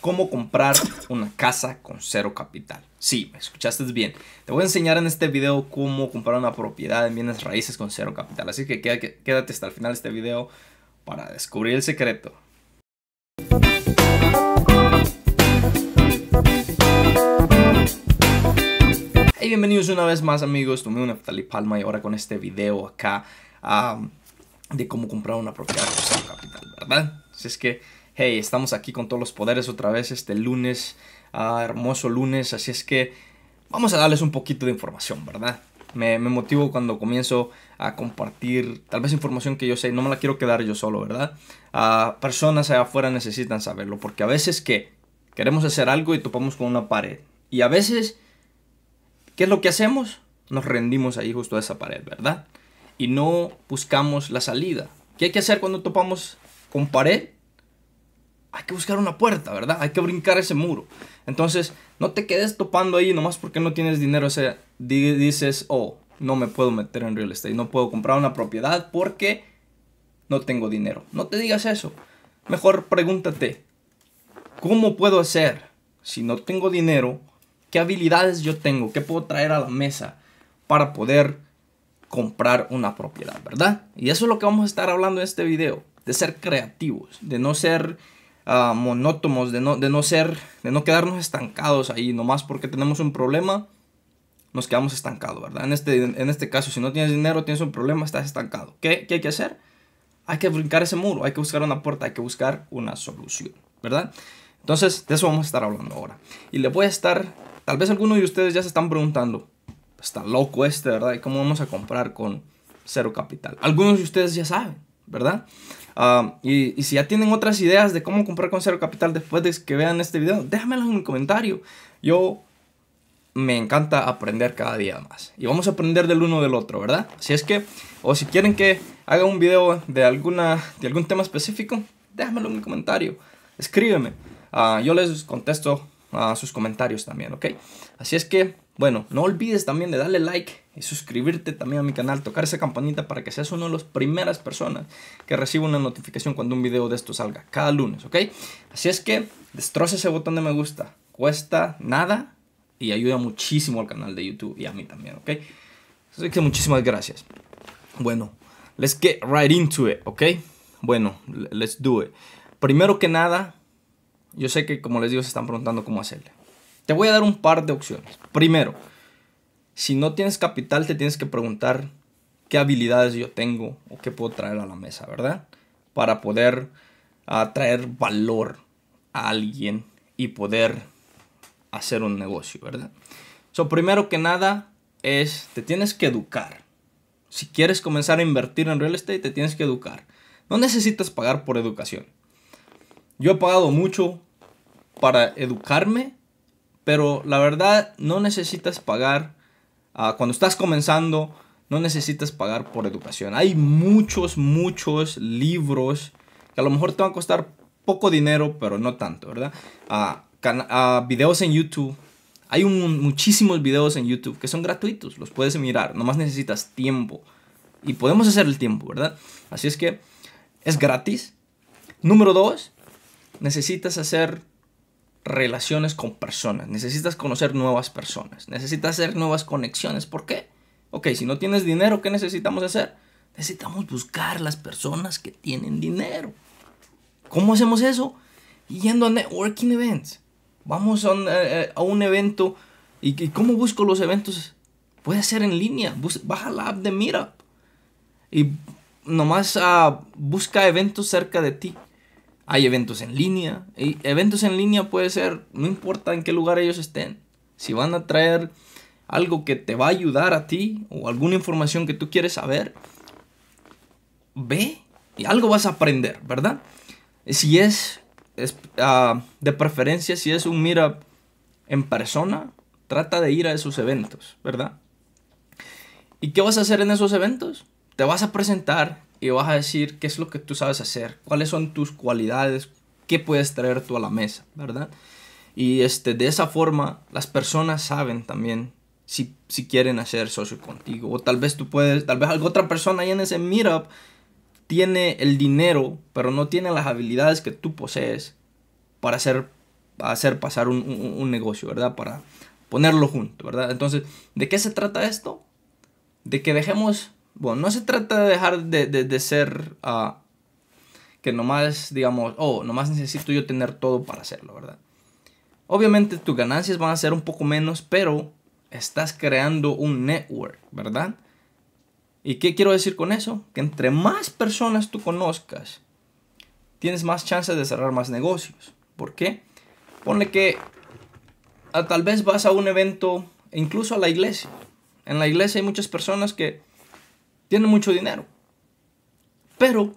cómo comprar una casa con cero capital. Sí, me escuchaste bien. Te voy a enseñar en este video cómo comprar una propiedad en bienes raíces con cero capital. Así que quédate hasta el final de este video para descubrir el secreto. Hey, bienvenidos una vez más amigos, tomé una Naftali Palma y ahora con este video acá de cómo comprar una propiedad con cero capital, ¿verdad? Así es que hey, estamos aquí con todos los poderes otra vez este lunes, ah, hermoso lunes, así es que vamos a darles un poquito de información, ¿verdad? Me, motivo cuando comienzo a compartir tal vez información que yo sé, no me la quiero quedar yo solo, ¿verdad? Uh, personas allá afuera necesitan saberlo, porque a veces que queremos hacer algo y topamos con una pared. Y a veces, ¿qué es lo que hacemos? Nos rendimos ahí justo a esa pared, ¿verdad? Y no buscamos la salida. ¿Qué hay que hacer cuando topamos con pared? Hay que buscar una puerta, ¿verdad? Hay que brincar ese muro. Entonces, no te quedes topando ahí nomás porque no tienes dinero. O sea, dices, oh, no me puedo meter en real estate, no puedo comprar una propiedad porque no tengo dinero. No te digas eso. Mejor pregúntate, ¿cómo puedo hacer si no tengo dinero? ¿Qué habilidades yo tengo? ¿Qué puedo traer a la mesa para poder comprar una propiedad, verdad? Y eso es lo que vamos a estar hablando en este video, de ser creativos, de no ser uh, monótonos, de no, de no ser, de no quedarnos estancados ahí, nomás porque tenemos un problema, nos quedamos estancados, ¿verdad? En este, en este caso, si no tienes dinero, tienes un problema, estás estancado. ¿Qué, ¿Qué hay que hacer? Hay que brincar ese muro, hay que buscar una puerta, hay que buscar una solución, ¿verdad? Entonces, de eso vamos a estar hablando ahora. Y le voy a estar, tal vez algunos de ustedes ya se están preguntando, está loco este, ¿verdad? ¿Y cómo vamos a comprar con cero capital? Algunos de ustedes ya saben, ¿verdad? Ah, y, si ya tienen otras ideas de cómo comprar con cero capital después de que vean este video, déjamelo en un comentario. Yo me encanta aprender cada día más. Y vamos a aprender del uno del otro, ¿verdad? Si es que, o si quieren que haga un video de, alguna, de algún tema específico, déjamelo en un comentario. Escríbeme. Ah, yo les contesto a sus comentarios también, ¿ok? Así es que, bueno, no olvides también de darle like y suscribirte también a mi canal, tocar esa campanita para que seas una de las primeras personas que reciba una notificación cuando un video de esto salga, cada lunes, ¿ok? Así es que destroza ese botón de me gusta, cuesta nada y ayuda muchísimo al canal de YouTube y a mí también, ¿ok? Así que muchísimas gracias. Bueno, let's get right into it, ¿ok? Bueno, let's do it. Primero que nada, yo sé que como les digo se están preguntando cómo hacerle. Te voy a dar un par de opciones. Primero, si no tienes capital te tienes que preguntar qué habilidades yo tengo o qué puedo traer a la mesa, ¿verdad? Para poder atraer valor a alguien y poder hacer un negocio, ¿verdad? So, primero que nada es, te tienes que educar. Si quieres comenzar a invertir en real estate, te tienes que educar. No necesitas pagar por educación. Yo he pagado mucho para educarme, pero la verdad no necesitas pagar. Ah, cuando estás comenzando, no necesitas pagar por educación. Hay muchos, muchos libros que a lo mejor te van a costar poco dinero, pero no tanto, ¿verdad? Uh, videos en YouTube. Hay muchísimos videos en YouTube que son gratuitos, los puedes mirar, nomás necesitas tiempo. Y podemos hacer el tiempo, ¿verdad? Así es que es gratis. Número dos, necesitas hacer relaciones con personas, necesitas conocer nuevas personas, necesitas hacer nuevas conexiones. ¿Por qué? Ok, si no tienes dinero, ¿qué necesitamos hacer? Necesitamos buscar las personas que tienen dinero. ¿Cómo hacemos eso? Yendo a networking events. Vamos a un, eh, eh, evento. ¿Y, cómo busco los eventos? Puede ser en línea. baja la app de Meetup. Y nomás uh, busca eventos cerca de ti. Hay eventos en línea. Y eventos en línea puede ser, no importa en qué lugar ellos estén. Si van a traer algo que te va a ayudar a ti o alguna información que tú quieres saber, ve y algo vas a aprender, ¿verdad? Si es, ah, de preferencia, si es un mira en persona, trata de ir a esos eventos, ¿verdad? ¿Y qué vas a hacer en esos eventos? Te vas a presentar y vas a decir qué es lo que tú sabes hacer, cuáles son tus cualidades, qué puedes traer tú a la mesa, ¿verdad? Y este, de esa forma las personas saben también si, si quieren hacer socio contigo. O tal vez tú puedes, tal vez otra persona ahí en ese meetup tiene el dinero, pero no tiene las habilidades que tú posees para hacer hacer pasar un, negocio, ¿verdad? Para ponerlo junto, ¿verdad? Entonces, ¿de qué se trata esto? De que dejemos, bueno, no se trata de dejar de, ser, uh, que nomás, digamos, oh, nomás necesito yo tener todo para hacerlo, ¿verdad? Obviamente tus ganancias van a ser un poco menos, pero estás creando un network, ¿verdad? ¿Y qué quiero decir con eso? Que entre más personas tú conozcas, tienes más chances de cerrar más negocios. ¿Por qué? Ponle que a, tal vez vas a un evento, incluso a la iglesia. En la iglesia hay muchas personas que tienen mucho dinero. Pero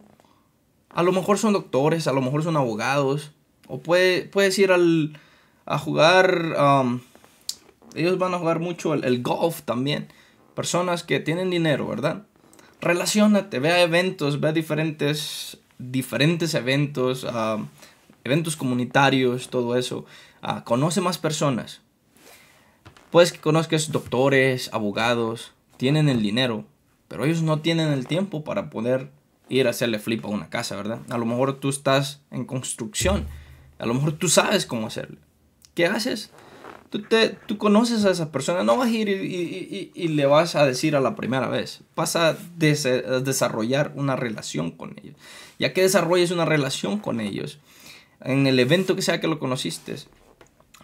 a lo mejor son doctores, a lo mejor son abogados. O puede, puedes ir al, a jugar. Um, ellos van a jugar mucho el, golf también. Personas que tienen dinero, ¿verdad? Relaciónate, ve a eventos, ve a diferentes, diferentes eventos, um, eventos comunitarios, todo eso. Uh, conoce más personas. Puedes que conozcas doctores, abogados, tienen el dinero, pero ellos no tienen el tiempo para poder ir a hacerle flip a una casa, ¿verdad? A lo mejor tú estás en construcción, a lo mejor tú sabes cómo hacerlo. ¿Qué haces? Tú, te, tú conoces a esa persona, no vas a ir y, y, le vas a decir a la primera vez, vas a, desarrollar una relación con ellos. Ya que desarrolles una relación con ellos, en el evento que sea que lo conociste,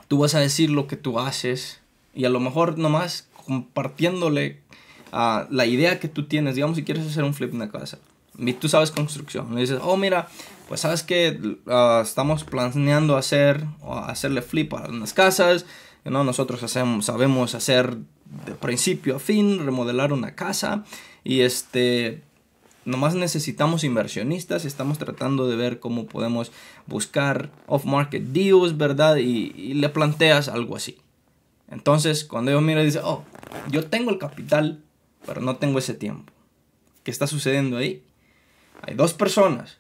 tú vas a decir lo que tú haces y a lo mejor nomás compartiéndole la idea que tú tienes, digamos si quieres hacer un flip en una casa y tú sabes construcción, le dices, oh mira, pues sabes que ah, estamos planeando hacer o hacerle flip a unas casas, ¿no? nosotros hacemos, sabemos hacer de principio a fin, remodelar una casa y este, nomás necesitamos inversionistas, estamos tratando de ver cómo podemos buscar off-market deals, ¿verdad? Y, le planteas algo así. Entonces, cuando yo miro, dice, oh, yo tengo el capital, pero no tengo ese tiempo. ¿Qué está sucediendo ahí? Hay dos personas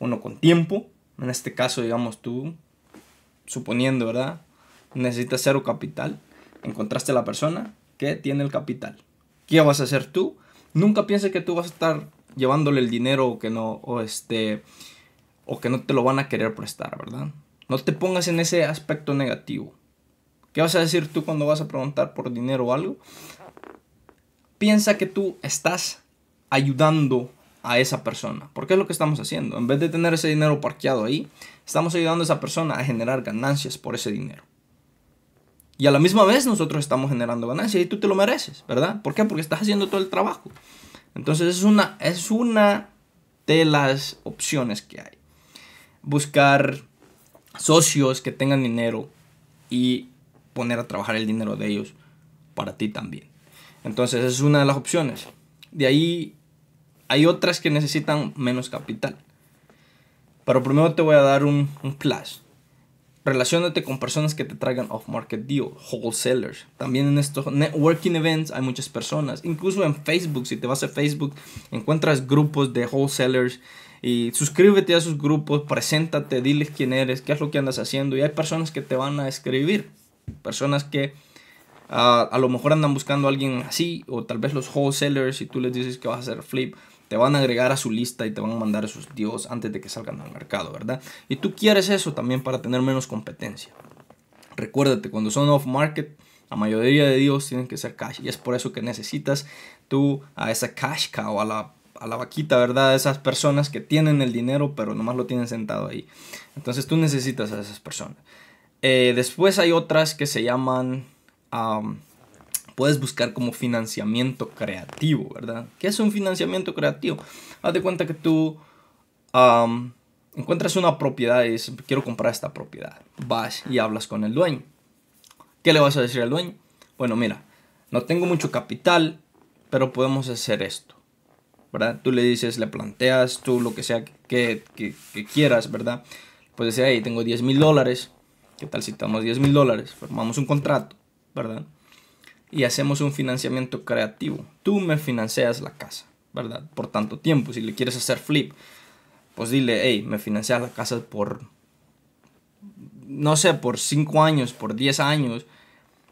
uno con tiempo, en este caso, digamos tú, suponiendo, ¿verdad? Necesitas cero capital, encontraste a la persona que tiene el capital. ¿Qué vas a hacer tú? Nunca pienses que tú vas a estar llevándole el dinero o que no, o este, o que no te lo van a querer prestar, ¿verdad? No te pongas en ese aspecto negativo. ¿Qué vas a decir tú cuando vas a preguntar por dinero o algo? Piensa que tú estás ayudando a esa persona. Porque es lo que estamos haciendo. En vez de tener ese dinero parqueado ahí, estamos ayudando a esa persona a generar ganancias por ese dinero. Y a la misma vez nosotros estamos generando ganancias y tú te lo mereces, ¿verdad? ¿Por qué? Porque estás haciendo todo el trabajo. Entonces es una, es una de las opciones que hay. Buscar socios que tengan dinero y poner a trabajar el dinero de ellos para ti también. Entonces es una de las opciones. De ahí hay otras que necesitan menos capital. Pero primero te voy a dar un, un flash. Relaciónate con personas que te traigan off-market deal, wholesalers. También en estos networking events hay muchas personas. Incluso en Facebook, si te vas a Facebook, encuentras grupos de wholesalers y suscríbete a esos grupos, preséntate, diles quién eres, qué es lo que andas haciendo. Y hay personas que te van a escribir. Personas que ah, a lo mejor andan buscando a alguien así, o tal vez los wholesalers, y tú les dices que vas a hacer flip, te van a agregar a su lista y te van a mandar esos dios antes de que salgan al mercado, ¿verdad? Y tú quieres eso también para tener menos competencia. Recuérdate, cuando son off-market, la mayoría de dios tienen que ser cash. Y es por eso que necesitas tú a esa cash cow, a la, a la vaquita, ¿verdad? A esas personas que tienen el dinero, pero nomás lo tienen sentado ahí. Entonces tú necesitas a esas personas. Eh, después hay otras que se llaman puedes buscar como financiamiento creativo, ¿verdad? ¿Qué es un financiamiento creativo? Haz de cuenta que tú encuentras una propiedad y dices, quiero comprar esta propiedad. Vas y hablas con el dueño. ¿Qué le vas a decir al dueño? Bueno, mira, no tengo mucho capital, pero podemos hacer esto. ¿Verdad? Tú le dices, le planteas tú lo que sea que, quieras, ¿verdad? Puedes decir, hey, tengo 10 mil dólares. ¿Qué tal si tenemos 10 mil dólares? Formamos un contrato, ¿verdad? y hacemos un financiamiento creativo. Tú me financias la casa, ¿verdad? Por tanto tiempo. Si le quieres hacer flip, pues dile, hey, me financias la casa por, no sé, por 5 años, por 10 años.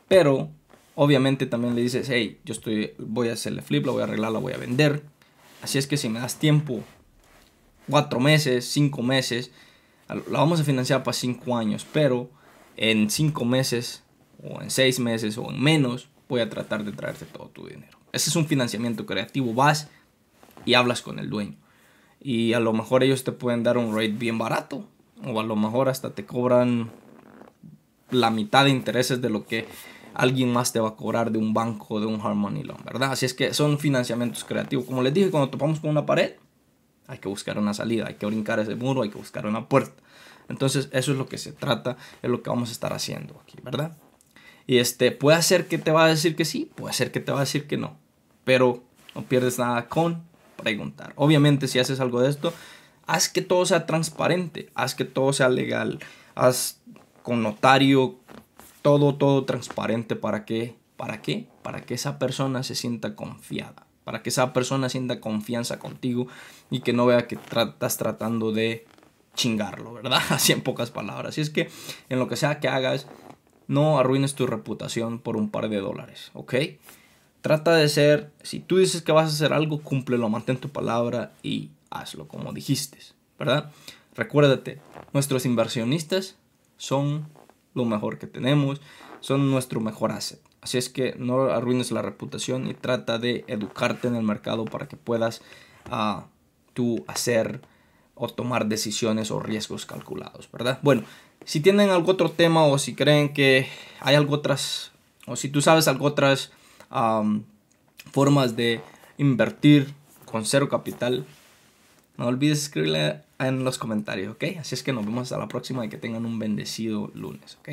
Pero obviamente también le dices, hey, yo estoy, voy a hacerle flip, la voy a arreglar, la voy a vender. Así es que si me das tiempo, 4 meses, 5 meses, la vamos a financiar para 5 años. Pero en cinco meses o en seis meses o en menos voy a tratar de traerte todo tu dinero. Ese es un financiamiento creativo. Vas y hablas con el dueño. Y a lo mejor ellos te pueden dar un rate bien barato. O a lo mejor hasta te cobran la mitad de intereses de lo que alguien más te va a cobrar de un banco, de un Harmony Loan, ¿verdad? Así es que son financiamientos creativos. Como les dije, cuando topamos con una pared, hay que buscar una salida, hay que brincar ese muro, hay que buscar una puerta. Entonces, eso es lo que se trata, es lo que vamos a estar haciendo aquí, ¿verdad? Y este, puede ser que te va a decir que sí, puede ser que te va a decir que no, pero no pierdes nada con preguntar. Obviamente, si haces algo de esto, haz que todo sea transparente, haz que todo sea legal, haz con notario, todo, todo transparente para que, ¿para qué? Para que esa persona se sienta confiada, para que esa persona sienta confianza contigo y que no vea que estás tratando de chingarlo, ¿verdad? Así en pocas palabras. Y es que en lo que sea que hagas, no arruines tu reputación por un par de dólares, ¿ok? Trata de ser, si tú dices que vas a hacer algo, cúmplelo, mantén tu palabra y hazlo como dijiste, ¿verdad? Recuérdate, nuestros inversionistas son lo mejor que tenemos, son nuestro mejor asset. Así es que no arruines la reputación y trata de educarte en el mercado para que puedas uh, tú hacer o tomar decisiones o riesgos calculados, ¿verdad? Bueno, si tienen algún otro tema o si creen que hay algo otras, o si tú sabes algo otras formas de invertir con cero capital, no olvides escribirle en los comentarios, ¿ok? Así es que nos vemos hasta la próxima y que tengan un bendecido lunes, ¿ok?